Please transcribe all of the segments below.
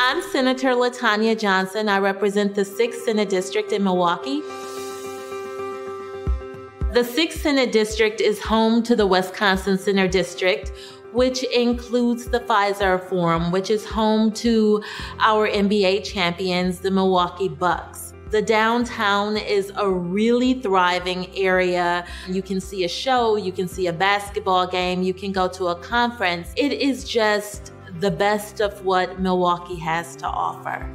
I'm Senator LaTonya Johnson. I represent the 6th Senate District in Milwaukee. The 6th Senate District is home to the Wisconsin Center District, which includes the Fiserv Forum, which is home to our NBA champions, the Milwaukee Bucks. The downtown is a really thriving area. You can see a show, you can see a basketball game, you can go to a conference. It is just the best of what Milwaukee has to offer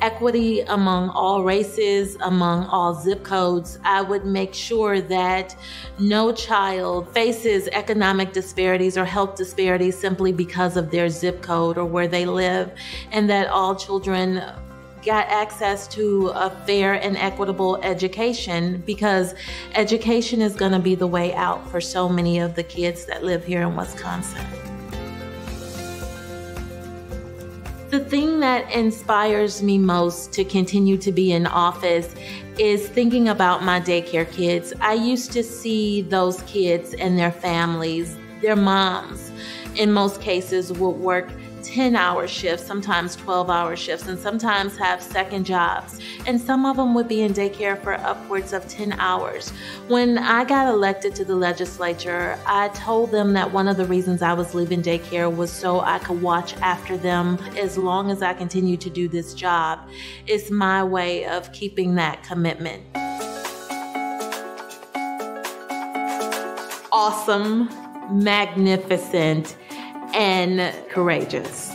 equity among all races, among all zip codes. I would make sure that no child faces economic disparities or health disparities simply because of their zip code or where they live, and that all children got access to a fair and equitable education because education is going to be the way out for so many of the kids that live here in Wisconsin. The thing that inspires me most to continue to be in office is thinking about my daycare kids. I used to see those kids and their families, their moms, in most cases, would work 10 hour shifts, sometimes 12 hour shifts, and sometimes have second jobs. And some of them would be in daycare for upwards of 10 hours. When I got elected to the legislature, I told them that one of the reasons I was leaving daycare was so I could watch after them as long as I continue to do this job. It's my way of keeping that commitment. Awesome, magnificent and courageous.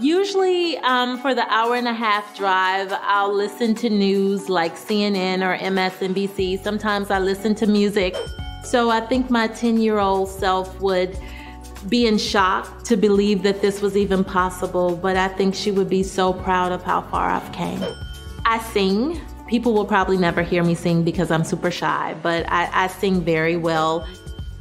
Usually, um, for the hour and a half drive, I'll listen to news like CNN or MSNBC. Sometimes I listen to music. So I think my 10 year old self would be in shock to believe that this was even possible, but I think she would be so proud of how far I've came. I sing. People will probably never hear me sing because I'm super shy, but I, I sing very well.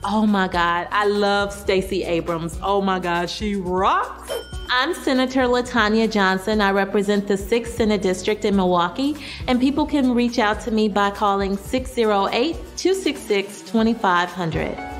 Oh my God, I love Stacey Abrams. Oh my God, she rocks. I'm Senator LaTonya Johnson. I represent the 6th Senate District in Milwaukee, and people can reach out to me by calling 608 266 2500.